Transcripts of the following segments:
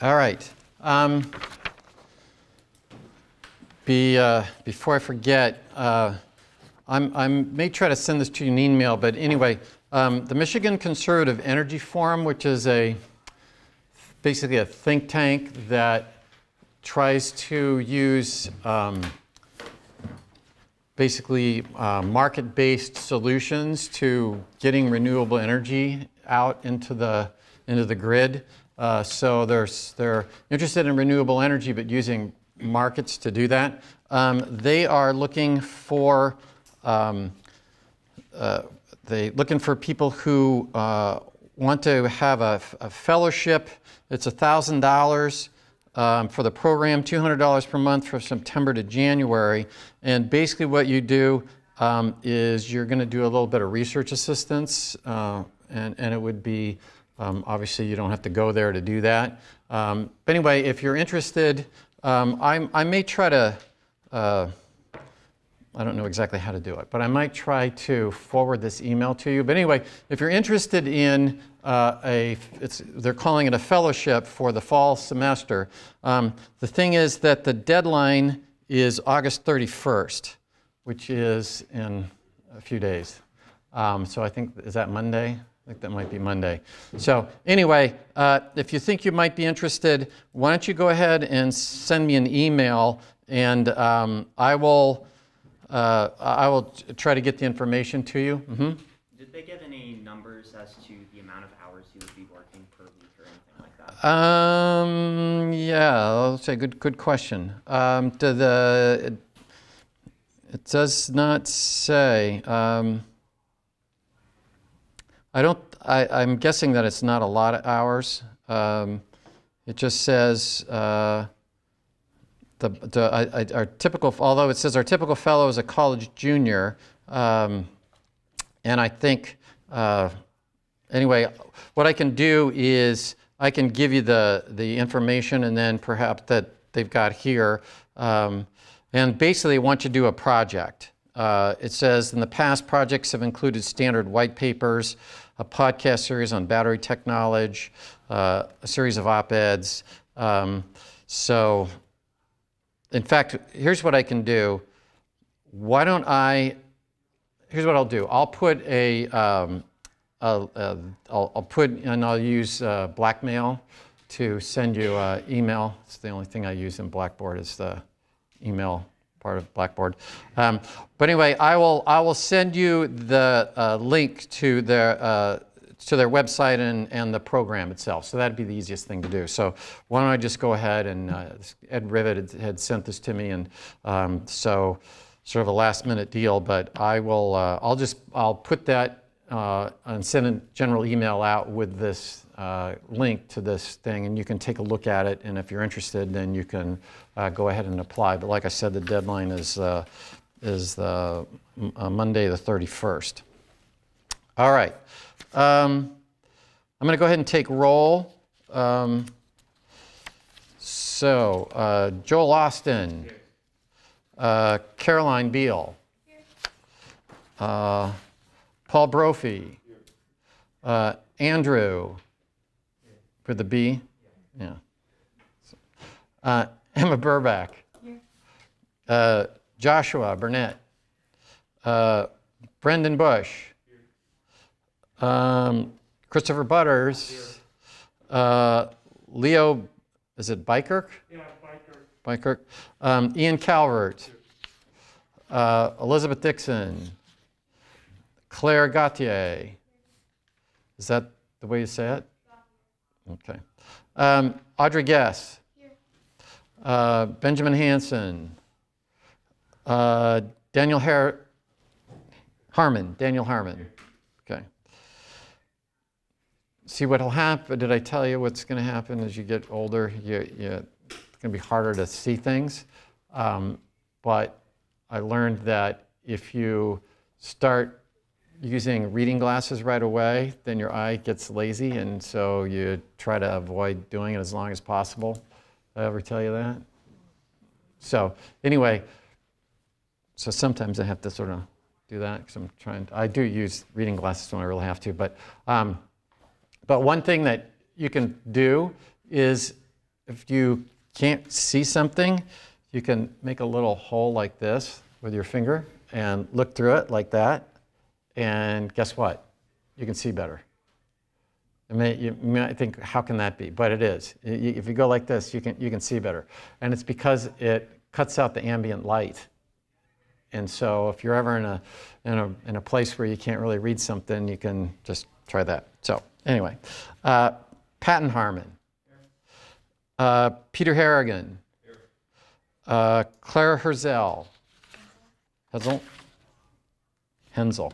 All right. Um, be, uh, before I forget, uh, I'm, I may try to send this to you in email, but anyway, um, the Michigan Conservative Energy Forum, which is a basically a think tank that tries to use um, basically uh, market-based solutions to getting renewable energy out into the into the grid. Uh, so there's, they're interested in renewable energy, but using markets to do that. Um, they are looking for um, uh, they looking for people who uh, want to have a, a fellowship. It's thousand dollars um, for the program, two hundred dollars per month from September to January. And basically, what you do um, is you're going to do a little bit of research assistance, uh, and and it would be um, obviously you don't have to go there to do that. Um, but anyway, if you're interested. Um, I may try to, uh, I don't know exactly how to do it, but I might try to forward this email to you. But anyway, if you're interested in uh, a, they're calling it a fellowship for the fall semester. Um, the thing is that the deadline is August 31st, which is in a few days. Um, so I think, is that Monday? I think that might be Monday. So anyway, uh, if you think you might be interested, why don't you go ahead and send me an email, and um, I will uh, I will try to get the information to you. Mm-hmm. Did they give any numbers as to the amount of hours you would be working per week or anything like that? Um, yeah, I'll say good good question. Um, the it, it, does not say. Um, I don't, I, am guessing that it's not a lot of hours. Um, it just says uh, the, the our typical, although it says our typical fellow is a college junior, um, and I think, uh, anyway, what I can do is I can give you the, the information and then perhaps that they've got here. Um, and basically want you to do a project. Uh, it says in the past, projects have included standard white papers, a podcast series on battery technology, uh, a series of op-eds. Um, so, in fact, here's what I can do. Why don't I, here's what I'll do. I'll put a, um, a, a I'll, I'll, put, and I'll use uh, Blackmail to send you an email. It's the only thing I use in Blackboard is the email part of Blackboard. Um, but anyway, I will, I will send you the uh, link to their, uh, to their website and, and the program itself. So that'd be the easiest thing to do. So why don't I just go ahead and uh, Ed Rivet had, had, sent this to me, and um, so sort of a last minute deal. But I will, uh, I'll just, I'll put that uh, and send a general email out with this uh, link to this thing, and you can take a look at it. And if you're interested, then you can uh, go ahead and apply. But like I said, the deadline is uh, is the uh, Monday the 31st. All right. Um, I'm going to go ahead and take roll. Um, so uh, Joel Austin, uh, Caroline Beal, Paul Brophy, Andrew. For the B? Yeah. Uh, Emma Burback. Uh, Joshua Burnett. Uh, Brendan Bush. Um, Christopher Butters. Uh, Leo, is it Bykirk? Yeah, Bykirk. Bykirk. Um, Ian Calvert. Uh, Elizabeth Dixon. Claire Gauthier. Is that the way you say it? Okay. Um, Audrey Guess. Uh, Benjamin Hanson. Uh, Daniel Har Harmon. Daniel Harmon. Okay. See what'll happen. Did I tell you what's going to happen as you get older? You, you, it's going to be harder to see things. Um, but I learned that if you start using reading glasses right away, then your eye gets lazy, and so you try to avoid doing it as long as possible. Did I ever tell you that? So anyway, so sometimes I have to sort of do that because I'm trying. To, I do use reading glasses when I really have to, but um, but one thing that you can do is if you can't see something, you can make a little hole like this with your finger and look through it like that. And guess what? You can see better. I mean, you might think, how can that be? But it is. If you go like this, you can, you can see better. And it's because it cuts out the ambient light. And so if you're ever in a, in a, in a place where you can't really read something, you can just try that. So anyway, uh, Patton Harmon, uh, Peter Harrigan, uh, Clara Herzel, Hensel, Hensel,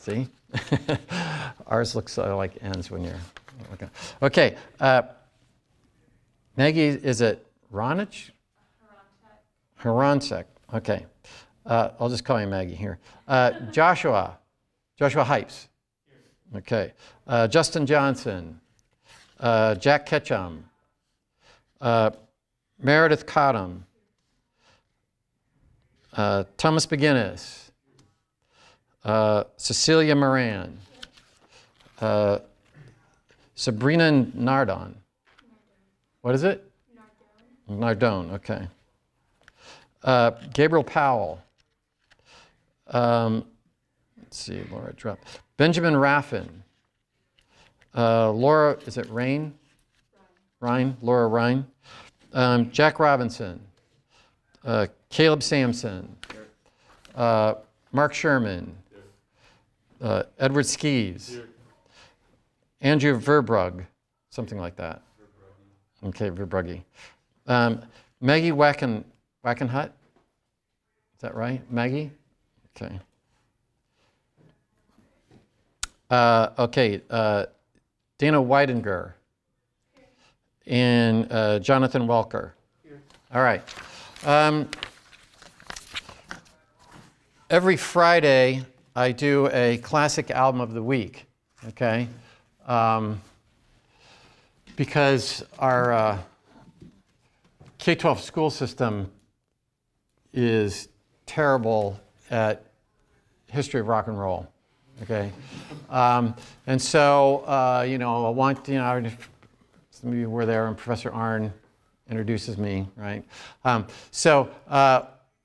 see? Ours looks uh, like ends when you're looking. Okay, uh, Maggie, is it Ronich? Haransek. Okay. Uh, I'll just call you Maggie here. Uh, Joshua, Joshua Hypes. Okay. Uh, Justin Johnson, uh, Jack Ketchum, uh, Meredith Cottam, Thomas McGinnis, Cecilia Moran, Sabrina Nardon. What is it? Nardone. Okay. Uh, Gabriel Powell. Um, let's see, Laura dropped. Benjamin Raffin. Uh, Laura, is it Rain? Ryan, Laura Ryan. Um, Jack Robinson. Uh, Caleb Sampson. Uh, Mark Sherman. Uh, Edward Skis. Andrew Verbrugge, something like that. Okay, Verbrugge. Um, Maggie Wacken, Wackenhut? Is that right? Maggie? Okay. Uh, okay, uh, Dana Weidinger and uh, Jonathan Welker. All right. Um, every Friday, I do a classic album of the week, okay? Um, because our uh, K 12 school system is terrible at history of rock and roll. Okay, um, and so uh, you know, I want you know, some of you were there, and Professor Arnn introduces me, right? Um, so uh,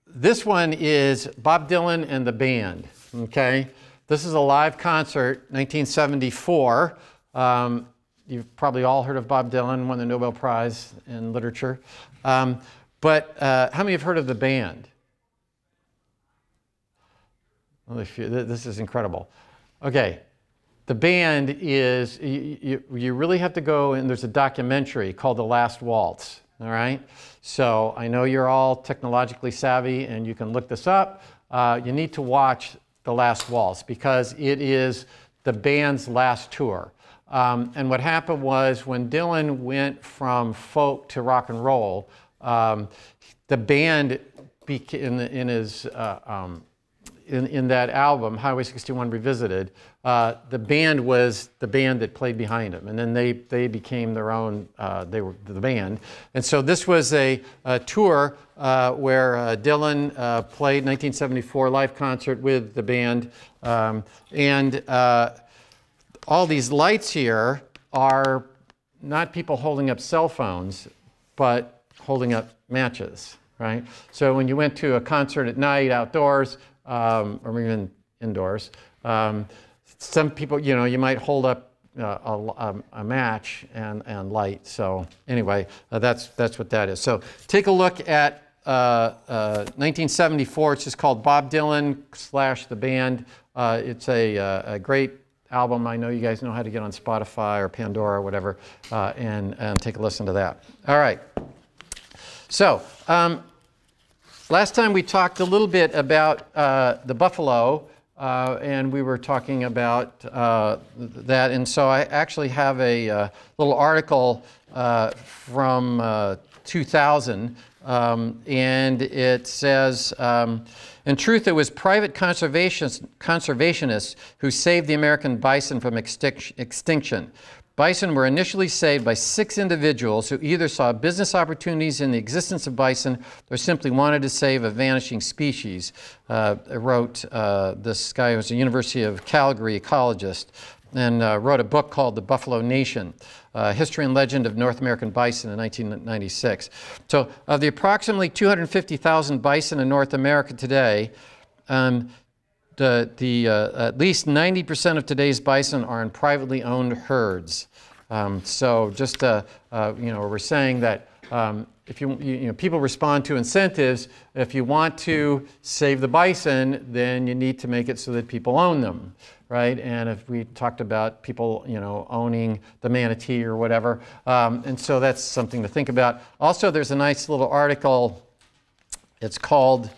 this one is Bob Dylan and the band. Okay, this is a live concert, 1974. Um, you've probably all heard of Bob Dylan, won the Nobel Prize in literature. Um, but uh, how many have heard of the band? This is incredible. Okay, the band is, you, you, you, really have to go, and there's a documentary called The Last Waltz, all right? So I know you're all technologically savvy and you can look this up. Uh, you need to watch The Last Waltz because it is the band's last tour. Um, and what happened was when Dylan went from folk to rock and roll, um, the band in, in his uh, um, in, in that album, Highway 61 Revisited, uh, the band was the band that played behind him. And then they, they became their own, uh, they were the band. And so this was a, a tour uh, where uh, Dylan uh, played 1974 live concert with the band. Um, and uh, all these lights here are not people holding up cell phones, but holding up matches, right? So when you went to a concert at night outdoors, um, or even indoors. Um, some people, you know, you might hold up uh, a, a, match and, and light. So anyway, uh, that's, that's what that is. So take a look at uh, 1974. Uh, it's just called Bob Dylan slash the band. Uh, it's a, uh, a, great album. I know you guys know how to get on Spotify or Pandora or whatever and, and take a listen to that. All right. So um, Last time we talked a little bit about the buffalo, uh, and we were talking about uh, that. And so I actually have a uh, little article uh, from uh, 2000, um, and it says, um, in truth, it was private conservationists who saved the American bison from extinction. Bison were initially saved by six individuals who either saw business opportunities in the existence of bison or simply wanted to save a vanishing species. Uh, wrote uh, this guy who was a University of Calgary ecologist and uh, wrote a book called The Buffalo Nation. uh, History and Legend of North American Bison in 1996. So, of the approximately 250,000 bison in North America today, um, the, the, uh, at least 90% of today's bison are in privately owned herds. Um, so just, uh, uh, you know, we're saying that um, if you, you know, people respond to incentives. If you want to save the bison, then you need to make it so that people own them, right? And if we talked about people, you know, owning the manatee or whatever, um, and so that's something to think about. Also, there's a nice little article. It's called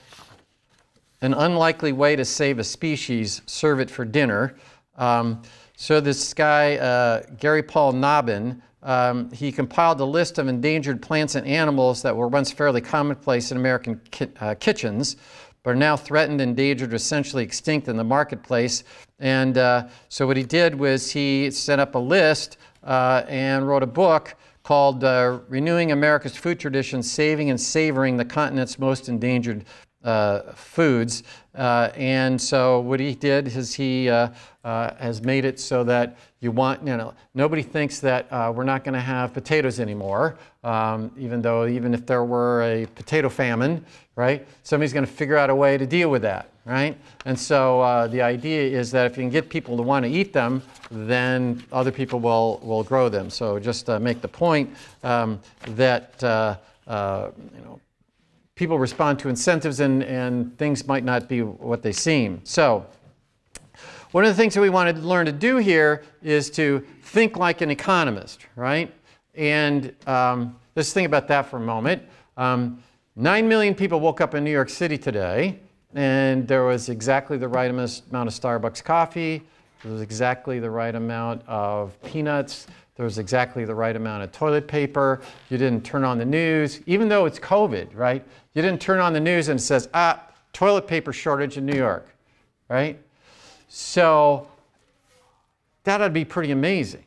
"An Unlikely Way to Save a Species: Serve It for Dinner." Um, so this guy, uh, Gary Paul Nabhan, um, he compiled a list of endangered plants and animals that were once fairly commonplace in American ki uh, kitchens, but are now threatened, endangered, or essentially extinct in the marketplace. And uh, so what he did was he set up a list uh, and wrote a book called uh, Renewing America's Food Traditions, Saving and Savoring the Continent's Most Endangered uh, Foods. Uh, and so what he did is he uh, uh, has made it so that you want, you know, nobody thinks that uh, we're not going to have potatoes anymore, um, even though even if there were a potato famine, right, somebody's going to figure out a way to deal with that, right? And so uh, the idea is that if you can get people to want to eat them, then other people will, will grow them. So just make the point um, that, you know, people respond to incentives and, and things might not be what they seem. So one of the things that we want to learn to do here is to think like an economist, right? And um, let's think about that for a moment. Um, Nine million people woke up in New York City today, and there was exactly the right amount of Starbucks coffee, there was exactly the right amount of peanuts, there was exactly the right amount of toilet paper. You didn't turn on the news, even though it's COVID, right? You didn't turn on the news and it says, ah, toilet paper shortage in New York, right? So that would be pretty amazing,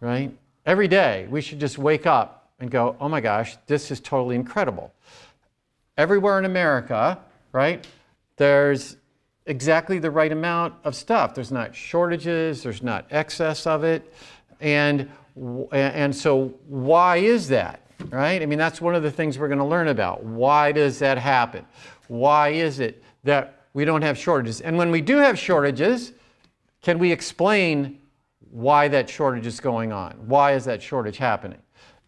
right? Every day we should just wake up and go, oh my gosh, this is totally incredible. Everywhere in America, right, there's exactly the right amount of stuff. There's not shortages, there's not excess of it. And, and so why is that, right? I mean, that's one of the things we're going to learn about. Why does that happen? Why is it that we don't have shortages. And when we do have shortages, can we explain why that shortage is going on? Why is that shortage happening?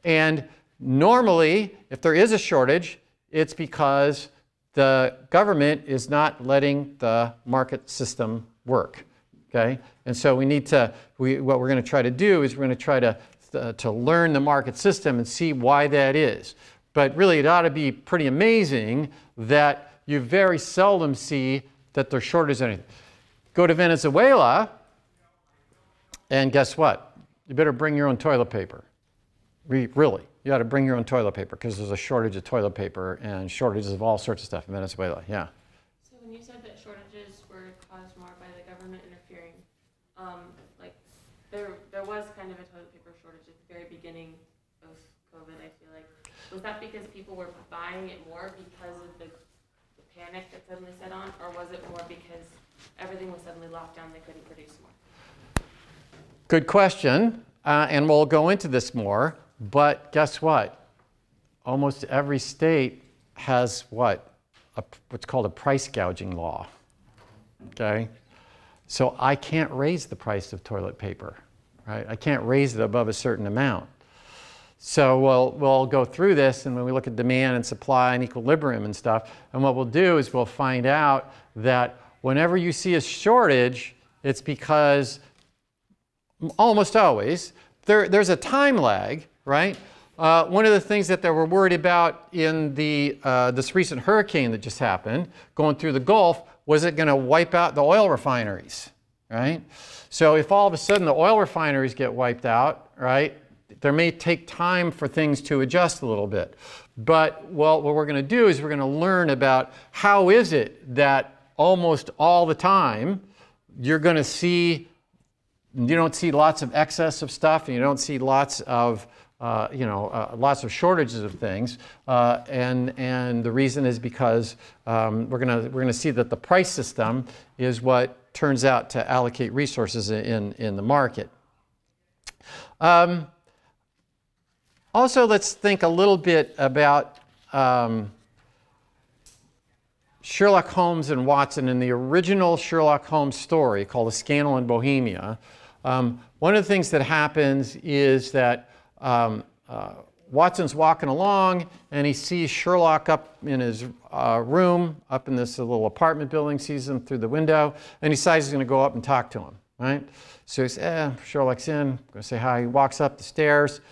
And normally, if there is a shortage, it's because the government is not letting the market system work. Okay? And so we need to, we, what we're going to try to do is we're going to try to, uh, to learn the market system and see why that is. But really, it ought to be pretty amazing that you very seldom see that there's shortage anything. Go to Venezuela, and guess what? You better bring your own toilet paper. really, you ought to bring your own toilet paper because there's a shortage of toilet paper and shortages of all sorts of stuff in Venezuela. Yeah. So when you said that shortages were caused more by the government interfering, um, like there was kind of a toilet paper shortage at the very beginning of COVID. I feel like was that because people were buying it more because of the panic that suddenly set on, or was it more because everything was suddenly locked down, they couldn't produce more? Good question, uh, and we'll go into this more, but guess what? Almost every state has what? A, what's called a price gouging law, okay? So I can't raise the price of toilet paper, right? I can't raise it above a certain amount. So we'll, we'll go through this and when we look at demand and supply and equilibrium and stuff, and what we'll do is we'll find out that whenever you see a shortage, it's because almost always there, there's a time lag, right? Uh, one of the things that they were worried about in the, uh, this recent hurricane that just happened, going through the Gulf, was it going to wipe out the oil refineries, right? So if all of a sudden the oil refineries get wiped out, right, there may take time for things to adjust a little bit. But well, what we're going to do is we're going to learn about how is it that almost all the time you're going to see, you don't see lots of excess of stuff and you don't see lots of, uh, you know, uh, lots of shortages of things. Uh, and, and the reason is because um, we're going to we're gonna see that the price system is what turns out to allocate resources in, in the market. Um, also, let's think a little bit about um, Sherlock Holmes and Watson in the original Sherlock Holmes story called The Scandal in Bohemia. Um, one of the things that happens is that um, uh, Watson's walking along and he sees Sherlock up in his uh, room, up in this little apartment building, sees him through the window, and he decides he's going to go up and talk to him, right? So he's, eh, Sherlock's in, going to say hi. He walks up the stairs,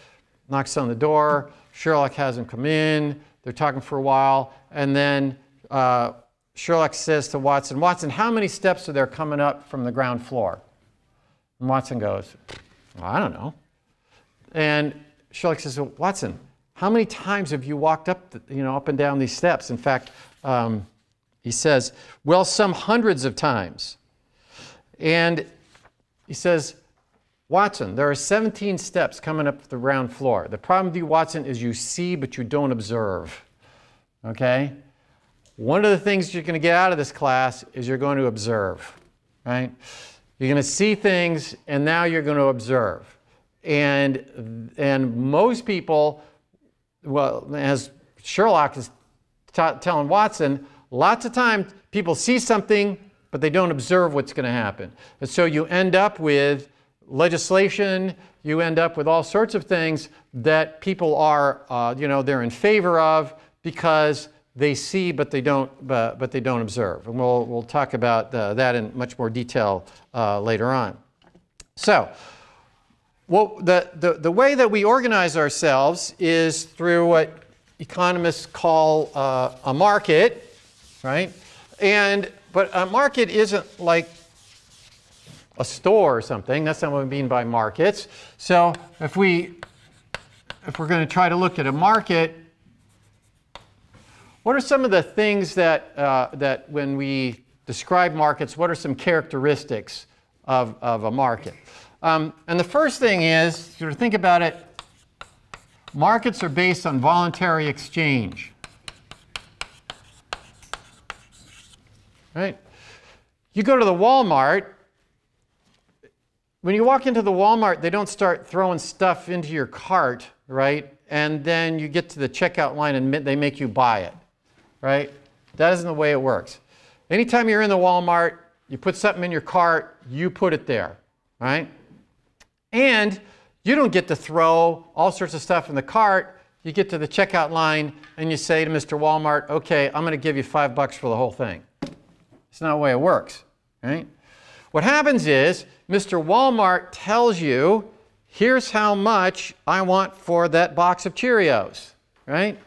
knocks on the door. Sherlock has him come in. They're talking for a while, and then uh, Sherlock says to Watson, Watson, how many steps are there coming up from the ground floor? And Watson goes, well, I don't know. And Sherlock says, well, Watson, how many times have you walked up, the, you know, up and down these steps? In fact, um, he says, well, some hundreds of times. And he says, Watson, there are 17 steps coming up the ground floor. The problem with you, Watson, is you see, but you don't observe. Okay? One of the things you're going to get out of this class is you're going to observe, right? You're going to see things, and now you're going to observe. And, and most people, well, as Sherlock is telling Watson, lots of times people see something, but they don't observe what's going to happen. And so you end up with legislation, you end up with all sorts of things that people are, uh, you know, they're in favor of because they see but they don't, but, but they don't observe. And we'll, we'll talk about uh, that in much more detail uh, later on. So, well, the, the, the way that we organize ourselves is through what economists call uh, a market, right? And, but a market isn't like a store or something. That's not what we mean by markets. So if we, if we're going to try to look at a market, what are some of the things that, uh, that when we describe markets, what are some characteristics of, of a market? Um, and the first thing is, sort of think about it, markets are based on voluntary exchange. Right? You go to the Walmart, when you walk into the Walmart, they don't start throwing stuff into your cart, right? And then you get to the checkout line and they make you buy it right? That isn't the way it works. Anytime you're in the Walmart, you put something in your cart, you put it there, right? And you don't get to throw all sorts of stuff in the cart. You get to the checkout line and you say to Mr. Walmart, okay, I'm going to give you five bucks for the whole thing. It's not the way it works, right? What happens is Mr. Walmart tells you, here's how much I want for that box of Cheerios, right?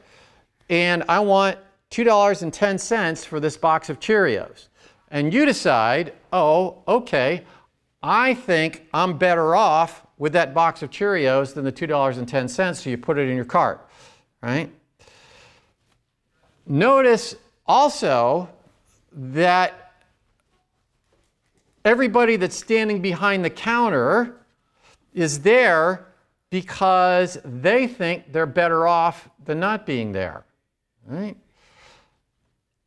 And I want $2.10 for this box of Cheerios. And you decide, oh, okay, I think I'm better off with that box of Cheerios than the $2.10, so you put it in your cart, right? Notice also that everybody that's standing behind the counter is there because they think they're better off than not being there, right?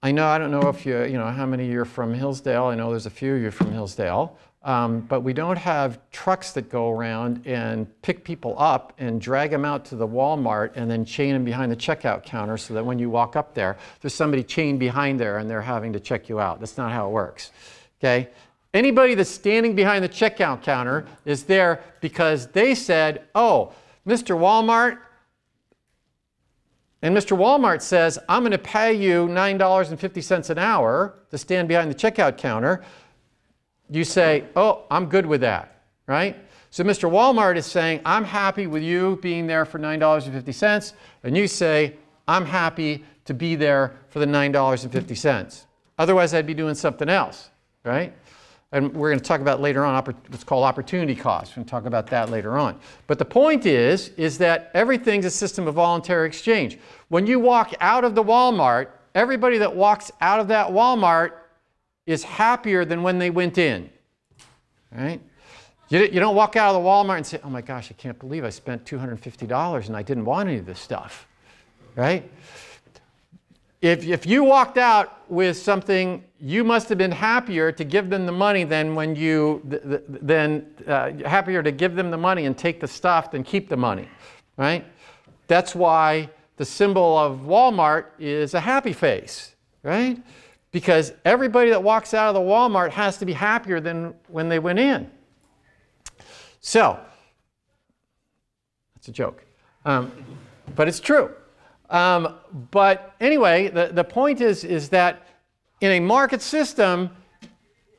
I know, I don't know if you, you know, how many you're from Hillsdale. I know there's a few of you from Hillsdale. Um, but we don't have trucks that go around and pick people up and drag them out to the Walmart and then chain them behind the checkout counter so that when you walk up there, there's somebody chained behind there and they're having to check you out. That's not how it works. Okay? Anybody that's standing behind the checkout counter is there because they said, oh, Mr. Walmart, and Mr. Walmart says, I'm going to pay you $9.50 an hour to stand behind the checkout counter. You say, Oh, I'm good with that, right? So Mr. Walmart is saying, I'm happy with you being there for $9.50. And you say, I'm happy to be there for the $9.50. Otherwise, I'd be doing something else, right? and we're going to talk about later on what's called opportunity cost. We're going to talk about that later on. But the point is, is that everything's a system of voluntary exchange. When you walk out of the Walmart, everybody that walks out of that Walmart is happier than when they went in. Right? You, you don't walk out of the Walmart and say, oh my gosh, I can't believe I spent $250 and I didn't want any of this stuff. Right? If, if you walked out with something, you must have been happier to give them the money than when you, than uh, happier to give them the money and take the stuff than keep the money, right? That's why the symbol of Walmart is a happy face, right? Because everybody that walks out of the Walmart has to be happier than when they went in. So, that's a joke. Um, but it's true. Um, but anyway, the, the point is, is that in a market system,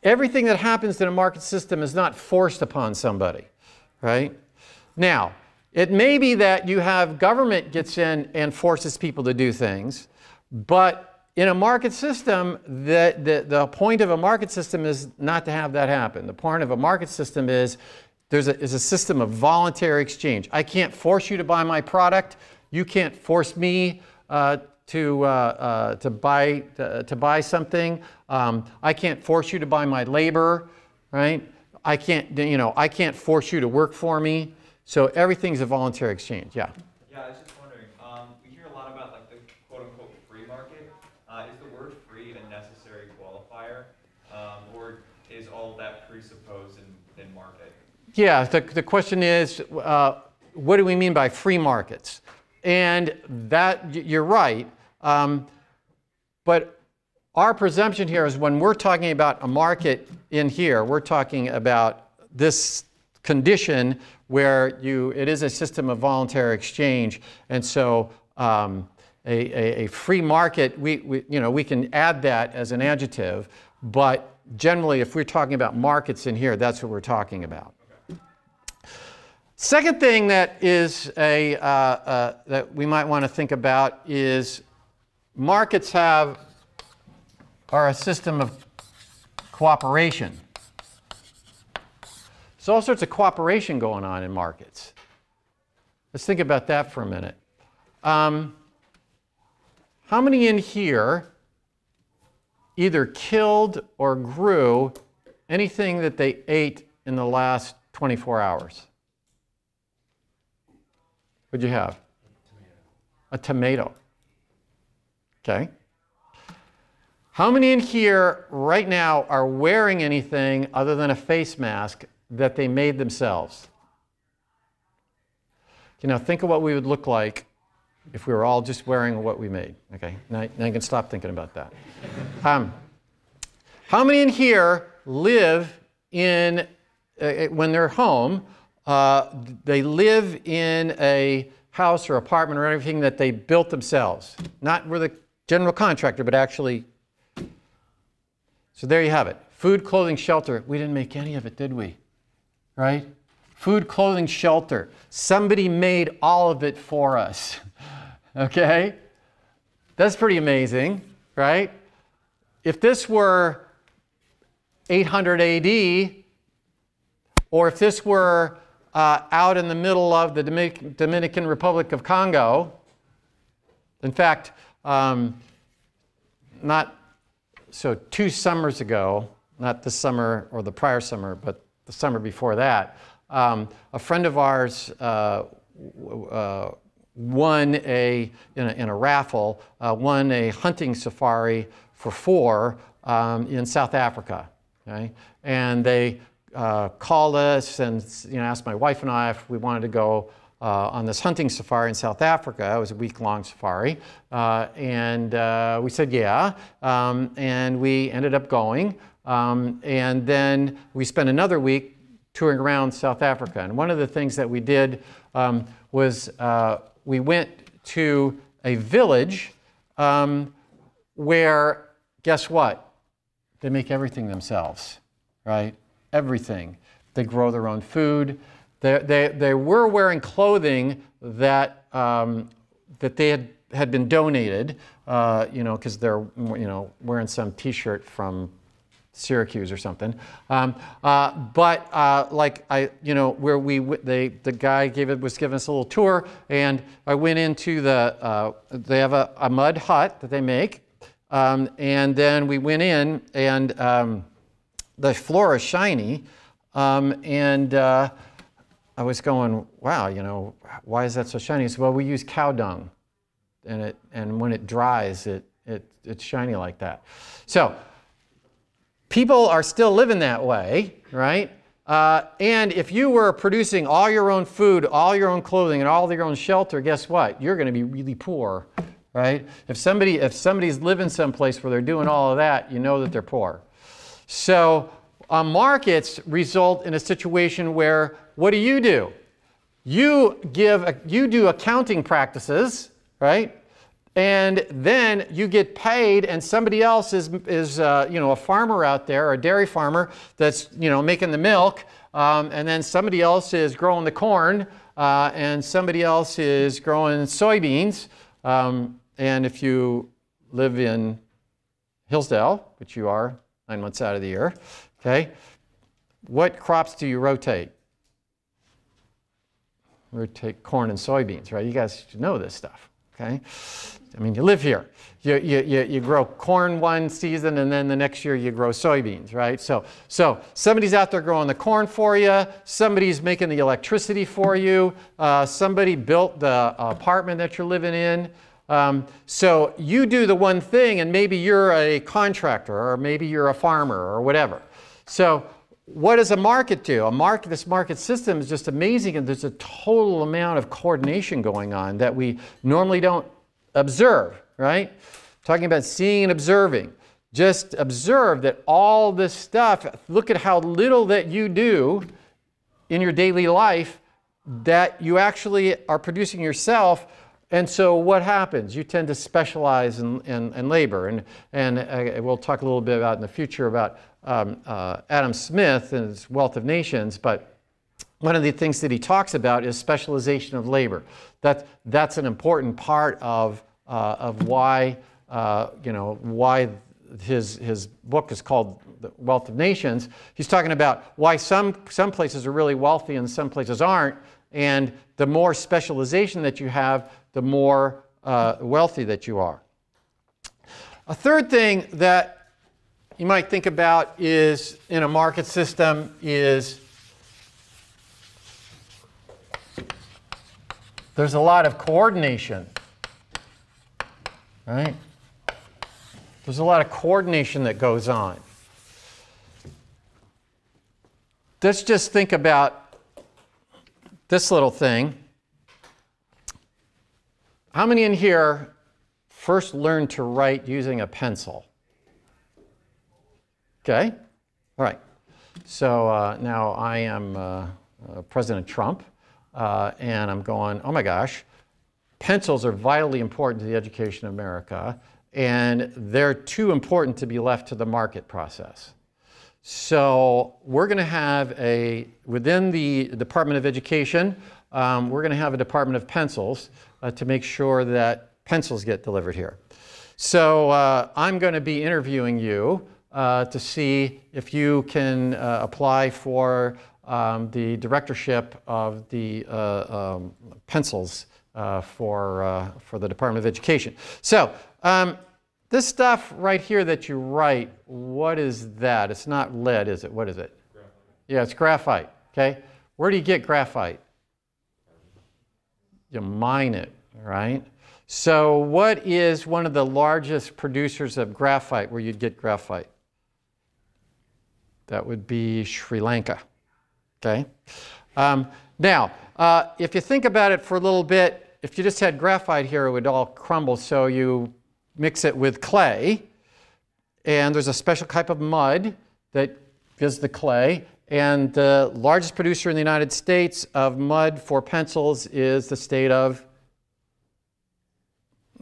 everything that happens in a market system is not forced upon somebody, right? Now, it may be that you have government gets in and forces people to do things, but in a market system, the, the, the point of a market system is not to have that happen. The point of a market system is there's a, is a system of voluntary exchange. I can't force you to buy my product. You can't force me uh, to, uh, uh, to, buy, to, to, buy something. Um, I can't force you to buy my labor, right? I can't, you know, I can't force you to work for me. So everything's a voluntary exchange, yeah. Yeah, I was just wondering, um, we hear a lot about like the quote unquote free market. Uh, is the word free a necessary qualifier? Um, or is all that presupposed in, in market? Yeah, the, the question is, uh, what do we mean by free markets? And that, you're right. Um, but our presumption here is when we're talking about a market in here, we're talking about this condition where you, it is a system of voluntary exchange. And so um, a, a, a, free market, we, we, you know, we can add that as an adjective, but generally if we're talking about markets in here, that's what we're talking about. Second thing that is a, uh, uh, that we might want to think about is markets have, are a system of cooperation. There's all sorts of cooperation going on in markets. Let's think about that for a minute. Um, how many in here either killed or grew anything that they ate in the last 24 hours? What'd you have? A tomato. Okay. How many in here right now are wearing anything other than a face mask that they made themselves. Okay, now think of what we would look like if we were all just wearing what we made. Okay, now, now you can stop thinking about that. Um, how many in here live in, uh, uh, when they're home, uh, they live in a house or apartment or everything that they built themselves? Not with a general contractor, but actually. So there you have it. Food, clothing, shelter. We didn't make any of it, did we? right? Food, clothing, shelter. Somebody made all of it for us. okay? That's pretty amazing, right? If this were 800 AD, or if this were uh, out in the middle of the Dominican Republic of Congo, in fact, um, not so two summers ago, not this summer or the prior summer, but the summer before that. Um, a friend of ours uh, uh, won a in, a, in a raffle, uh, won a hunting safari for four um, in South Africa. Okay? And they uh, called us and you know, asked my wife and I if we wanted to go uh, on this hunting safari in South Africa. It was a week-long safari. Uh, and uh, we said, yeah. Um, and we ended up going. Um, and then we spent another week touring around South Africa. And one of the things that we did um, was uh, we went to a village um, where, guess what? They make everything themselves, right? Everything. They grow their own food. They, they, they were wearing clothing that, um, that they had, had been donated, uh, you know, because they're, you know, wearing some t-shirt from Syracuse or something. Um, uh, but uh, like I, you know, where we, they, the guy gave it, was giving us a little tour and I went into the, uh, they have a, a, mud hut that they make. Um, and then we went in and um, the floor is shiny. Um, and uh, I was going, wow, you know, why is that so shiny? He said, well, we use cow dung and it, and when it dries, it, it, it's shiny like that. So people are still living that way, right? Uh, and if you were producing all your own food, all your own clothing, and all your own shelter, guess what? You're going to be really poor, right? If somebody if somebody's living someplace where they're doing all of that, you know that they're poor. So uh, markets result in a situation where what do you do? You give you do accounting practices, right? And then you get paid, and somebody else is, is uh, you know, a farmer out there, or a dairy farmer that's you know making the milk, um, and then somebody else is growing the corn, uh, and somebody else is growing soybeans. Um, and if you live in Hillsdale, which you are nine months out of the year, okay, what crops do you rotate? Rotate corn and soybeans, right? You guys know this stuff, okay? I mean, you live here. You, you, you, you, grow corn one season and then the next year you grow soybeans, right? So, so somebody's out there growing the corn for you. Somebody's making the electricity for you. Uh, somebody built the apartment that you're living in. Um, so you do the one thing and maybe you're a contractor or maybe you're a farmer or whatever. So what does a market do? A market, this market system is just amazing and there's a total amount of coordination going on that we normally don't observe, right? Talking about seeing and observing. Just observe that all this stuff, look at how little that you do in your daily life that you actually are producing yourself. And so what happens? You tend to specialize in, in, in labor. And, and uh, we'll talk a little bit about in the future about um, uh, Adam Smith and his Wealth of Nations. But one of the things that he talks about is specialization of labor. That, that's an important part of, uh, of why, uh, you know, why his, his book is called The Wealth of Nations. He's talking about why some, some places are really wealthy and some places aren't. And the more specialization that you have, the more uh, wealthy that you are. A third thing that you might think about is in a market system is There's a lot of coordination, right? There's a lot of coordination that goes on. Let's just think about this little thing. How many in here first learned to write using a pencil? Okay, all right. So uh, now I am uh, uh, President Trump. Uh, and I'm going, oh my gosh, pencils are vitally important to the education of America, and they're too important to be left to the market process. So we're going to have a, within the Department of Education, um, we're going to have a Department of Pencils uh, to make sure that pencils get delivered here. So uh, I'm going to be interviewing you uh, to see if you can uh, apply for um, the directorship of the uh, um, pencils uh, for, uh, for the Department of Education. So um, this stuff right here that you write, what is that? It's not lead, is it? What is it? Graphite. Yeah, it's graphite. Okay. Where do you get graphite? You mine it, right? So what is one of the largest producers of graphite where you'd get graphite? That would be Sri Lanka. Okay? Um, now, uh, if you think about it for a little bit, if you just had graphite here, it would all crumble. So you mix it with clay, and there's a special type of mud that gives the clay. And the largest producer in the United States of mud for pencils is the state of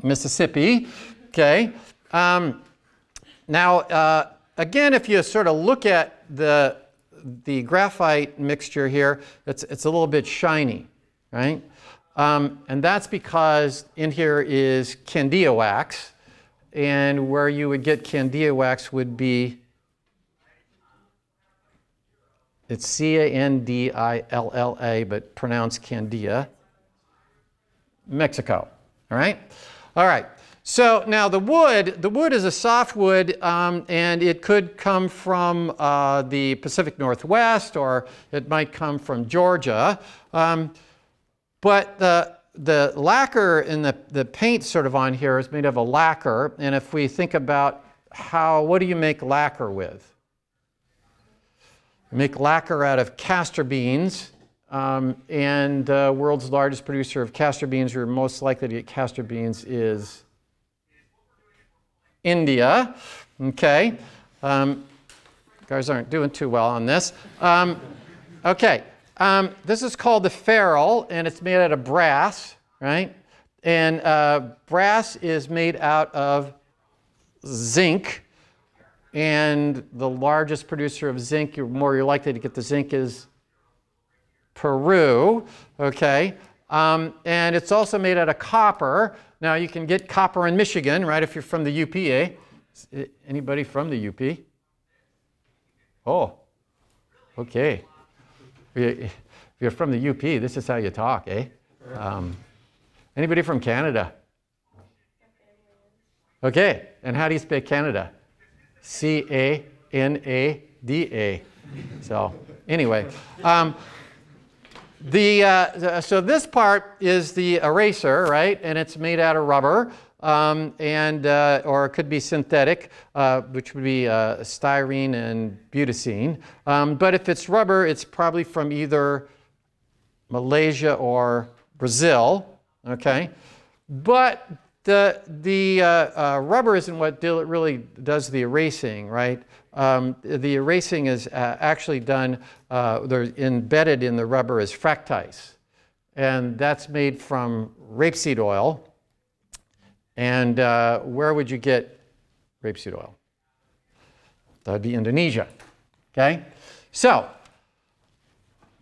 Mississippi. Okay. Um, now, uh, again, if you sort of look at the the graphite mixture here, it's, it's a little bit shiny, right? Um, and that's because in here is Candia wax, and where you would get Candia wax would be, it's C-A-N-D-I-L-L-A, but pronounced Candia, Mexico, all right? All right, so now the wood, the wood is a softwood um, and it could come from uh, the Pacific Northwest or it might come from Georgia. Um, but the, the lacquer in the, the paint sort of on here is made of a lacquer. And if we think about how, what do you make lacquer with? Make lacquer out of castor beans. Um, and uh, world's largest producer of castor beans, you're most likely to get castor beans, is India. Okay. Um, guys aren't doing too well on this. Um, okay. Um, this is called the ferrule, and it's made out of brass, right? And uh, brass is made out of zinc. And the largest producer of zinc, you're more you're likely to get the zinc is Peru. Okay. Um, and it's also made out of copper. Now you can get copper in Michigan, right? If you're from the UP, eh? Anybody from the UP? Oh, okay. If you're from the UP, this is how you talk, eh? Um, anybody from Canada? Okay, and how do you spell Canada? C A N A D A. So, anyway. Um, the, uh, so this part is the eraser, right? And it's made out of rubber, um, and uh, or it could be synthetic, uh, which would be uh, styrene and butadiene. Um, but if it's rubber, it's probably from either Malaysia or Brazil. Okay, but the the uh, uh, rubber isn't what really does the erasing, right? Um, the erasing is uh, actually done, uh, embedded in the rubber as factice. And that's made from rapeseed oil. And uh, where would you get rapeseed oil? That'd be Indonesia. Okay? So,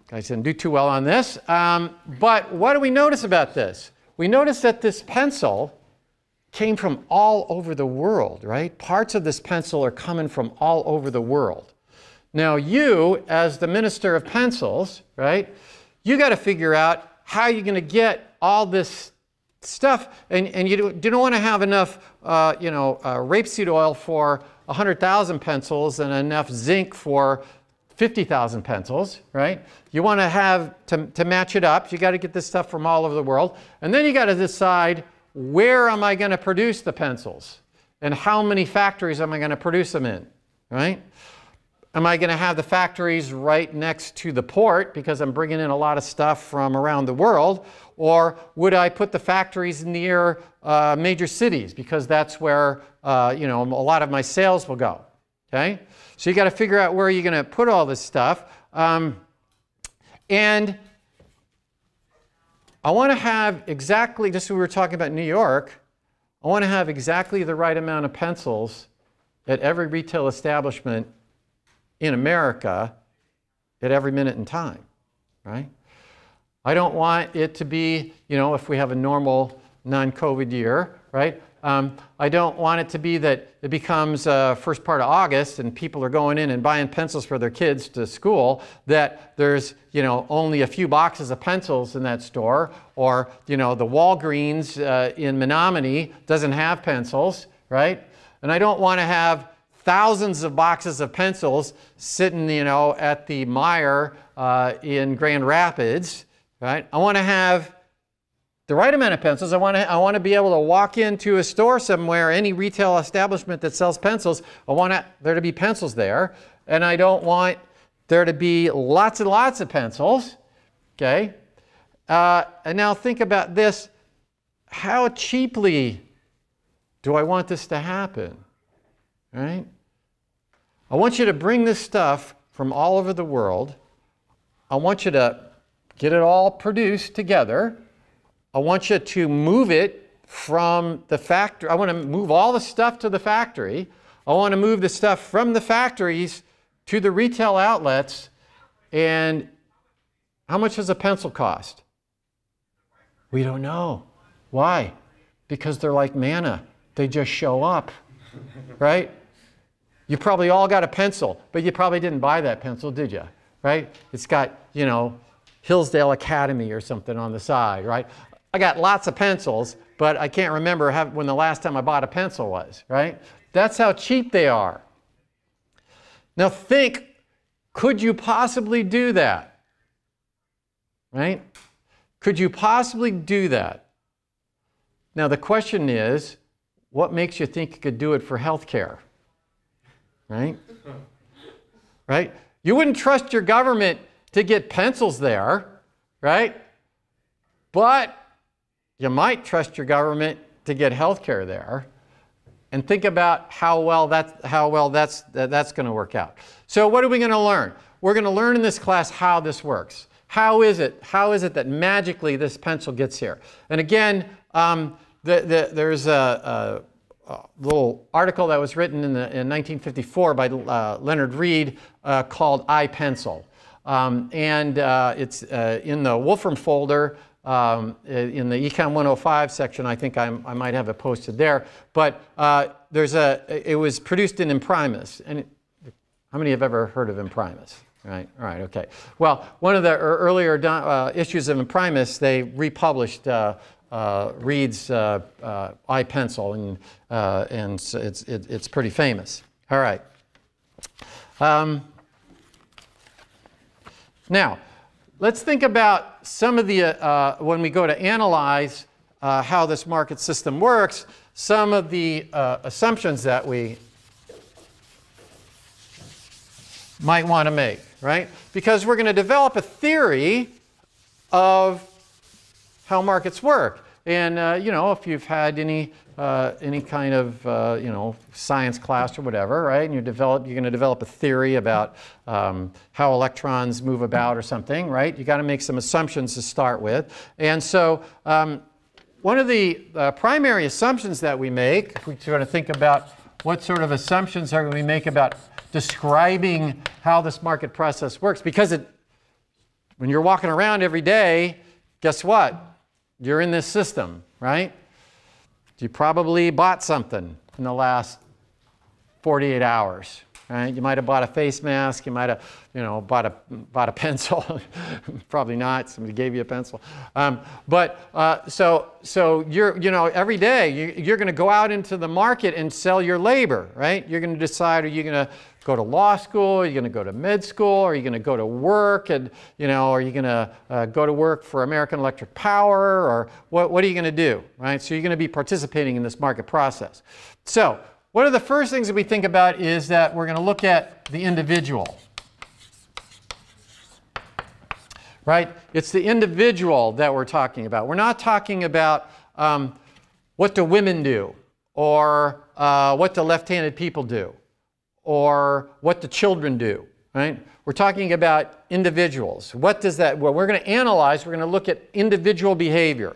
guys didn't do too well on this. Um, but what do we notice about this? We notice that this pencil came from all over the world, right? Parts of this pencil are coming from all over the world. Now, you, as the minister of pencils, right, you got to figure out how you're going to get all this stuff, and, and you don't want to have enough, uh, you know, uh, rapeseed oil for 100,000 pencils and enough zinc for 50,000 pencils, right? You want to have, to, to match it up, you got to get this stuff from all over the world. And then you got to decide where am I going to produce the pencils? And how many factories am I going to produce them in? Right? Am I going to have the factories right next to the port because I'm bringing in a lot of stuff from around the world? Or would I put the factories near uh, major cities because that's where uh, you know, a lot of my sales will go? Okay? So you got to figure out where you're going to put all this stuff. Um, and I want to have exactly, just as we were talking about New York, I want to have exactly the right amount of pencils at every retail establishment in America at every minute in time, right? I don't want it to be, you know, if we have a normal non-COVID year, right? Um, I don't want it to be that it becomes uh, first part of August and people are going in and buying pencils for their kids to school, that there's, you know, only a few boxes of pencils in that store, or, you know, the Walgreens uh, in Menominee doesn't have pencils, right? And I don't want to have thousands of boxes of pencils sitting, you know, at the Meijer uh, in Grand Rapids, right? I want to have the right amount of pencils. I want to I want to be able to walk into a store somewhere, any retail establishment that sells pencils. I want there to be pencils there, and I don't want there to be lots and lots of pencils. Okay, uh, and now think about this: how cheaply do I want this to happen? Right? I want you to bring this stuff from all over the world. I want you to get it all produced together I want you to move it from the factory. I want to move all the stuff to the factory. I want to move the stuff from the factories to the retail outlets. And how much does a pencil cost? We don't know. Why? Because they're like manna. They just show up, right? You probably all got a pencil, but you probably didn't buy that pencil, did you? Right? It's got, you know, Hillsdale Academy or something on the side, right? I got lots of pencils, but I can't remember how, when the last time I bought a pencil was, right? That's how cheap they are. Now think, could you possibly do that? Right? Could you possibly do that? Now the question is, what makes you think you could do it for healthcare? Right? Right? You wouldn't trust your government to get pencils there, right? But you might trust your government to get health care there. And think about how well, that, how well that's, that, that's going to work out. So what are we going to learn? We're going to learn in this class how this works. How is it? How is it that magically this pencil gets here? And again, um, the, the, there's a, a, a, little article that was written in, the, in 1954 by uh, Leonard Read uh, called iPencil. Um, and uh, it's uh, in the Wolfram folder um, in the Econ 105 section. I think I'm, i might have it posted there. But uh, there's a, it was produced in Imprimis. And it, how many have ever heard of Imprimis? Right, all right, okay. Well, one of the earlier uh, issues of Imprimis, they republished uh, uh, Read's uh, uh, iPencil, and, uh, and it's, it, it's pretty famous. All right. Um, now, let's think about some of the, uh, uh, when we go to analyze uh, how this market system works, some of the assumptions that we might want to make right? Because we're going to develop a theory of how markets work. And uh, you know, if you've had any uh, any kind of uh, you know science class or whatever, right? And you develop, you're going to develop a theory about um, how electrons move about or something, right? You got to make some assumptions to start with. And so, um, one of the uh, primary assumptions that we make, if we sort of think about what sort of assumptions are we make about describing how this market process works because it, when you're walking around every day, guess what? You're in this system, right? You probably bought something in the last 48 hours, right? You might have bought a face mask, you might have, you know, bought a, bought a pencil. Probably not, somebody gave you a pencil. Um, but uh, so, so you're, you know, every day you, you're going to go out into the market and sell your labor, right? You're going to decide, are you going to go to law school? Are you going to go to med school? Are you going to go to work? And, you know, are you going to uh, go to work for American Electric Power? Or what, what are you going to do, right? So you're going to be participating in this market process. So one of the first things that we think about is that we're going to look at the individual. Right? It's the individual that we're talking about. We're not talking about um, what do women do or uh, what do left-handed people do or what the children do, right? We're talking about individuals. What does that, well, we're going to analyze, we're going to look at individual behavior,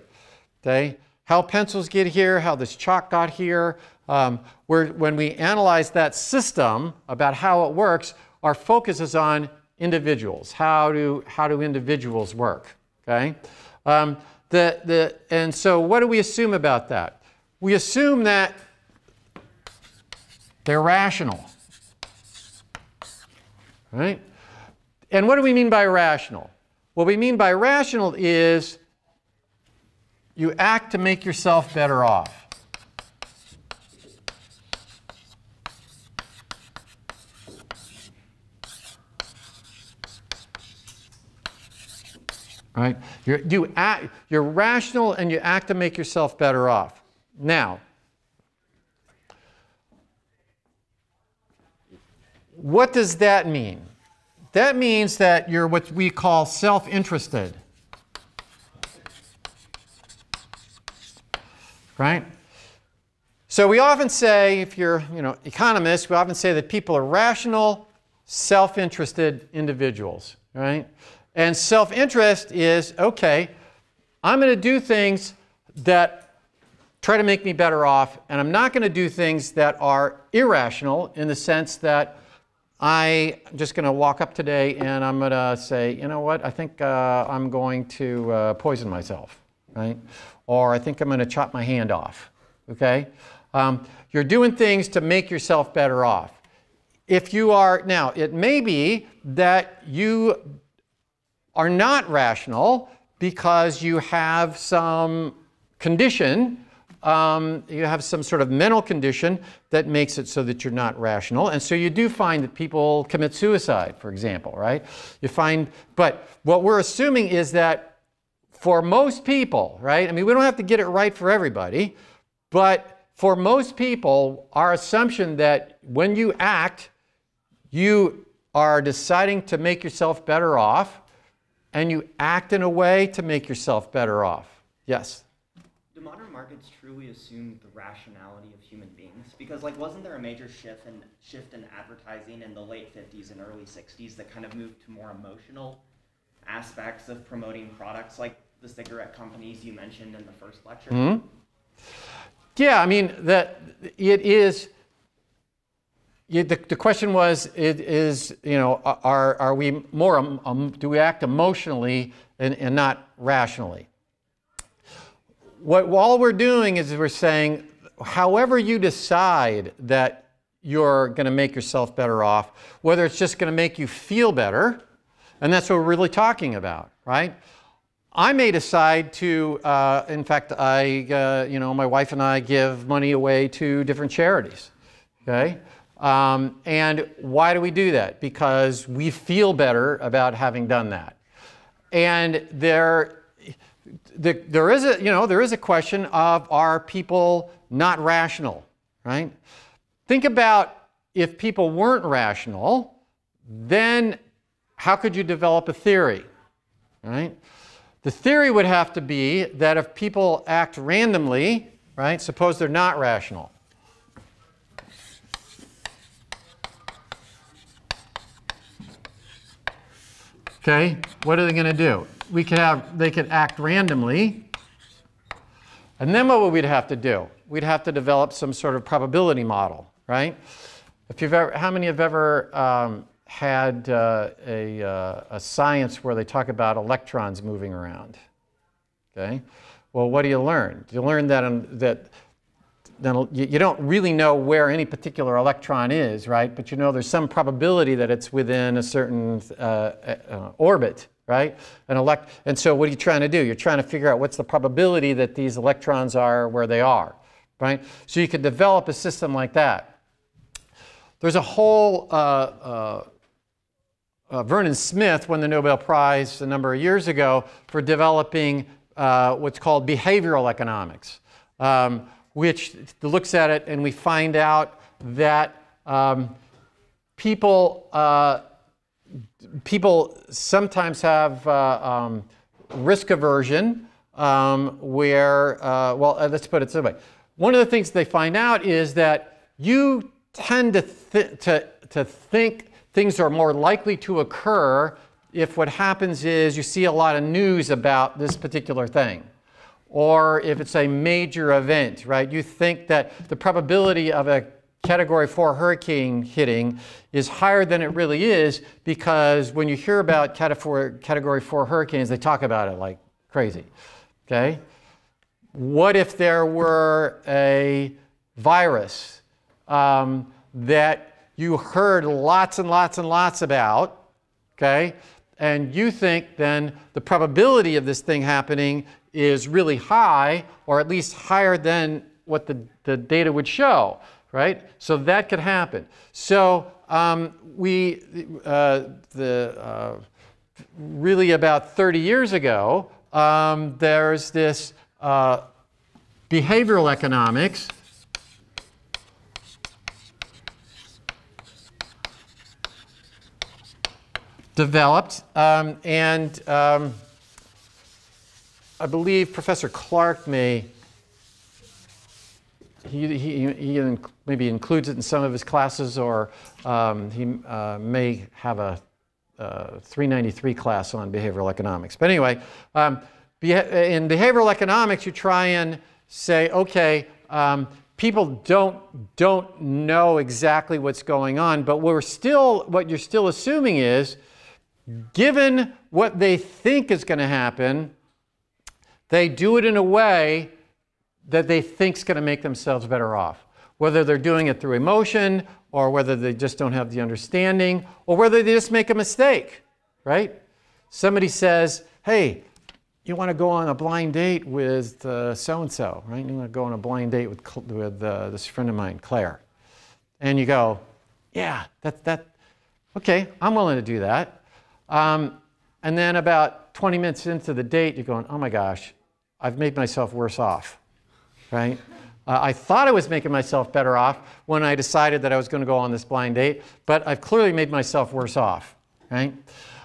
okay? How pencils get here, how this chalk got here. Um, when we analyze that system about how it works, our focus is on individuals. How do, how do individuals work, okay? Um, the, the, and so what do we assume about that? We assume that they're rational right? And what do we mean by rational? What we mean by rational is you act to make yourself better off. Right? You're, you act, you're rational and you act to make yourself better off. Now, What does that mean? That means that you're what we call self interested. Right? So we often say, if you're you know, economists, we often say that people are rational, self interested individuals. Right? And self interest is okay, I'm going to do things that try to make me better off, and I'm not going to do things that are irrational in the sense that I'm just going to walk up today and I'm going to say, you know what, I think uh, I'm going to uh, poison myself, right? Or I think I'm going to chop my hand off, okay? Um, you're doing things to make yourself better off. If you are, now, it may be that you are not rational because you have some condition um, you have some sort of mental condition that makes it so that you're not rational. And so you do find that people commit suicide, for example, right? You find, but what we're assuming is that for most people, right? I mean, we don't have to get it right for everybody, but for most people, our assumption that when you act, you are deciding to make yourself better off and you act in a way to make yourself better off. Yes. Markets truly assume the rationality of human beings? Because like, wasn't there a major shift in shift in advertising in the late '50s and early '60s that kind of moved to more emotional aspects of promoting products, like the cigarette companies you mentioned in the first lecture? Hmm? Yeah, I mean that it is. You, the, the question was, it is you know, are are we more um, do we act emotionally and, and not rationally? What all we're doing is we're saying, however you decide that you're going to make yourself better off, whether it's just going to make you feel better, and that's what we're really talking about, right? I may decide to, uh, in fact, I, uh, you know, my wife and I give money away to different charities, okay? Um, and why do we do that? Because we feel better about having done that. And there, the, there is a, you know, there is a question of are people not rational, right? Think about if people weren't rational, then how could you develop a theory, right? The theory would have to be that if people act randomly, right, suppose they're not rational. Okay, what are they going to do? We could have, they could act randomly. And then what would we have to do? We'd have to develop some sort of probability model, right? If you've ever, how many have ever um, had uh, a, uh, a science where they talk about electrons moving around? Okay. Well, what do you learn? You learn that, that then you don't really know where any particular electron is, right? But you know there's some probability that it's within a certain uh, uh, orbit, right? An elect and so what are you trying to do? You're trying to figure out what's the probability that these electrons are where they are, right? So you could develop a system like that. There's a whole, uh, uh, uh Vernon Smith won the Nobel Prize a number of years ago for developing uh, what's called behavioral economics. Um, which looks at it and we find out that um, people, uh, people sometimes have uh, um, risk aversion um, where, uh, well, uh, let's put it this way. One of the things they find out is that you tend to, th to, to think things are more likely to occur if what happens is you see a lot of news about this particular thing or if it's a major event, right? You think that the probability of a category 4 hurricane hitting is higher than it really is because when you hear about category 4 hurricanes, they talk about it like crazy, okay? What if there were a virus um, that you heard lots and lots and lots about, okay? And you think then the probability of this thing happening is really high, or at least higher than what the, the data would show, right? So that could happen. So um, we, uh, the, uh, really about 30 years ago, um, there's this uh, behavioral economics developed, um, and um, I believe Professor Clark may, he, he, he maybe includes it in some of his classes, or um, he uh, may have a uh, 393 class on behavioral economics. But anyway, um, in behavioral economics, you try and say, okay, um, people don't, don't know exactly what's going on, but we're still, what you're still assuming is, given what they think is going to happen, they do it in a way that they think is going to make themselves better off. Whether they're doing it through emotion, or whether they just don't have the understanding, or whether they just make a mistake, right? Somebody says, hey, you want to go on a blind date with so and so, right? You want to go on a blind date with, with uh, this friend of mine, Claire. And you go, yeah, that, that, okay, I'm willing to do that. Um, and then about 20 minutes into the date, you're going, oh my gosh, I've made myself worse off, right? Uh, I thought I was making myself better off when I decided that I was going to go on this blind date, but I've clearly made myself worse off, right?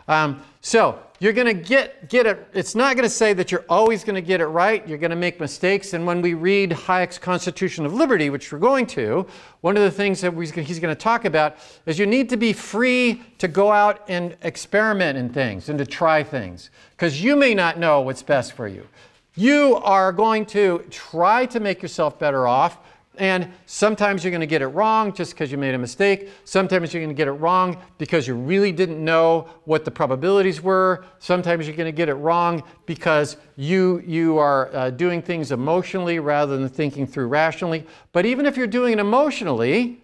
Um, so you're going to get, get it. It's not going to say that you're always going to get it right. You're going to make mistakes. And when we read Hayek's Constitution of Liberty, which we're going to, one of the things that he's going to talk about is you need to be free to go out and experiment in things and to try things because you may not know what's best for you. You are going to try to make yourself better off and sometimes you're going to get it wrong just because you made a mistake. Sometimes you're going to get it wrong because you really didn't know what the probabilities were. Sometimes you're going to get it wrong because you, you are uh, doing things emotionally rather than thinking through rationally. But even if you're doing it emotionally,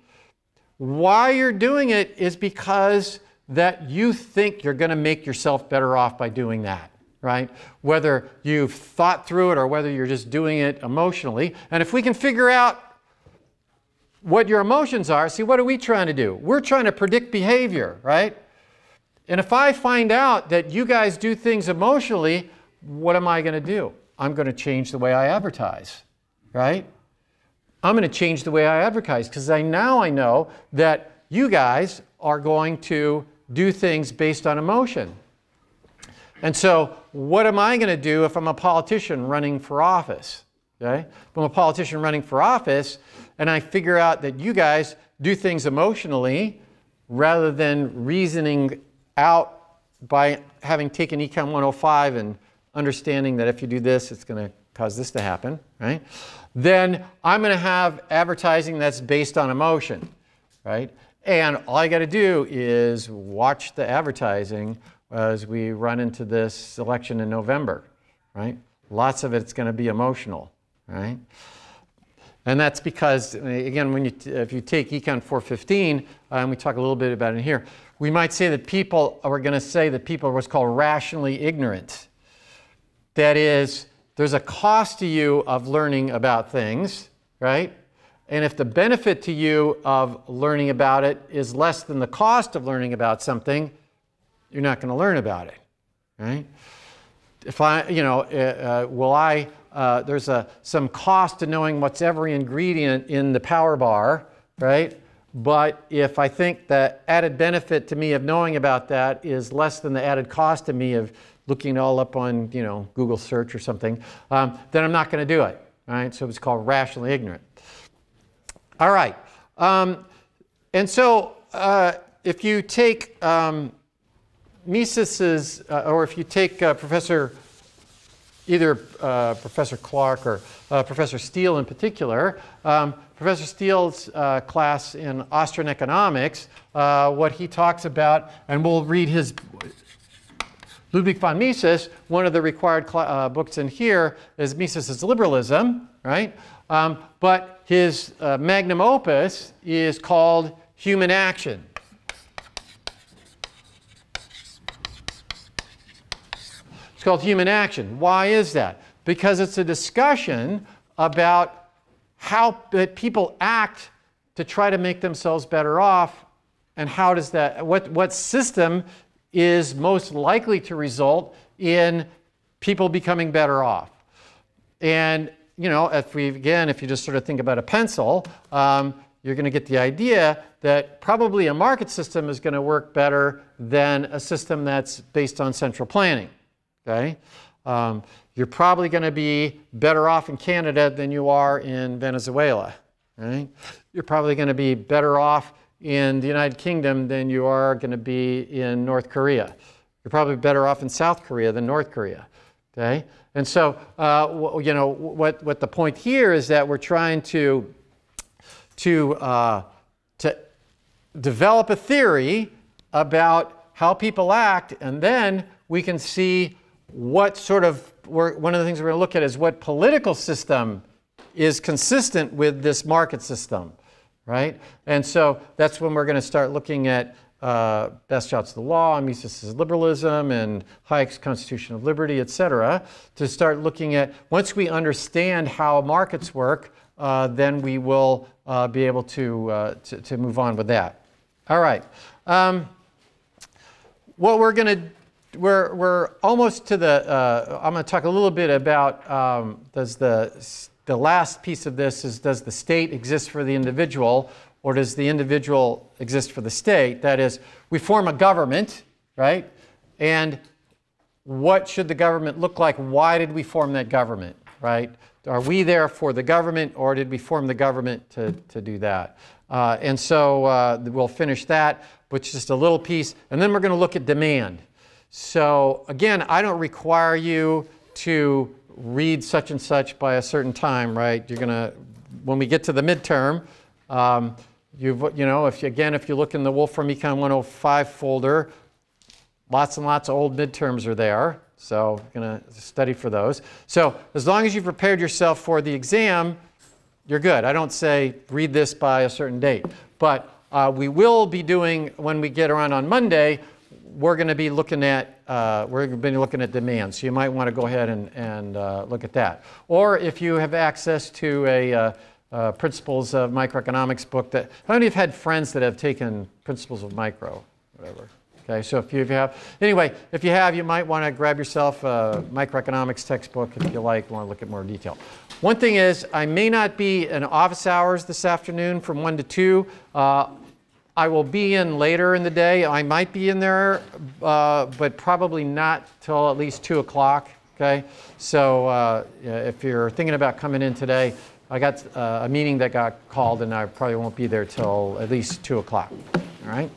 why you're doing it is because that you think you're going to make yourself better off by doing that right? Whether you've thought through it or whether you're just doing it emotionally. And if we can figure out what your emotions are, see, what are we trying to do? We're trying to predict behavior, right? And if I find out that you guys do things emotionally, what am I going to do? I'm going to change the way I advertise, right? I'm going to change the way I advertise because I now I know that you guys are going to do things based on emotion. And so, what am I going to do if I'm a politician running for office? Okay? If I'm a politician running for office, and I figure out that you guys do things emotionally rather than reasoning out by having taken Econ 105 and understanding that if you do this, it's going to cause this to happen, right? Then I'm going to have advertising that's based on emotion, right? And all I got to do is watch the advertising as we run into this election in November, right? Lots of it's going to be emotional, right? And that's because, again, when you if you take Econ 415, uh, and we talk a little bit about it here, we might say that people are going to say that people are what's called rationally ignorant. That is, there's a cost to you of learning about things, right? And if the benefit to you of learning about it is less than the cost of learning about something, you're not going to learn about it, right? If I, you know, uh, will I uh, there's a, some cost to knowing what's every ingredient in the power bar, right? But if I think the added benefit to me of knowing about that is less than the added cost to me of looking it all up on, you know, Google search or something, um, then I'm not going to do it, right? So it's called rationally ignorant. All right. Um, and so uh, if you take um, Mises's, uh, or if you take uh, Professor either uh, Professor Clark or uh, Professor Steele in particular. Um, Professor Steele's uh, class in Austrian economics, uh, what he talks about, and we'll read his Ludwig von Mises, one of the required books in here is Mises's Liberalism, right? Um, but his magnum opus is called Human Action. It's called human action. Why is that? Because it's a discussion about how that people act to try to make themselves better off and how does that what what system is most likely to result in people becoming better off and you know if we again if you just sort of think about a pencil um, you're going to get the idea that probably a market system is going to work better than a system that's based on central planning okay? Um, you're probably going to be better off in Canada than you are in Venezuela, right? You're probably going to be better off in the United Kingdom than you are going to be in North Korea. You're probably better off in South Korea than North Korea, okay? And so, uh, you know, what, what the point here is that we're trying to, to, uh, to develop a theory about how people act, and then we can see what sort of, one of the things we're going to look at is what political system is consistent with this market system, right? And so that's when we're going to start looking at uh, of the law, Mises's liberalism, and Hayek's Constitution of Liberty, et cetera, to start looking at, once we understand how markets work, uh, then we will uh, be able to, uh, to, to, move on with that. All right. Um, what we're going to we're, we're almost to the, uh, I'm going to talk a little bit about um, does the, the last piece of this is does the state exist for the individual or does the individual exist for the state? That is, we form a government, right? And what should the government look like? Why did we form that government, right? Are we there for the government or did we form the government to, to do that? Uh, and so uh, we'll finish that, which is just a little piece. And then we're going to look at demand. So again, I don't require you to read such and such by a certain time, right? You're to, when we get to the midterm, um, you've, you know, if you, again, if you look in the Wolfram Econ 105 folder, lots and lots of old midterms are there. So going to study for those. So as long as you've prepared yourself for the exam, you're good. I don't say read this by a certain date. But uh, we will be doing, when we get around on Monday, we're going to be looking at, uh, we're going to be looking at demand. So you might want to go ahead and, and uh, look at that. Or if you have access to a uh, uh, Principles of Microeconomics book that, how many have had friends that have taken Principles of Micro, whatever? Okay, so if you have, anyway, if you have, you might want to grab yourself a microeconomics textbook if you like, want to look at more detail. One thing is, I may not be in office hours this afternoon from 1 to 2. I will be in later in the day. I might be in there, uh, but probably not till at least 2 o'clock. Okay, so uh, if you're thinking about coming in today, I got uh, a meeting that got called, and I probably won't be there till at least 2 o'clock. All right.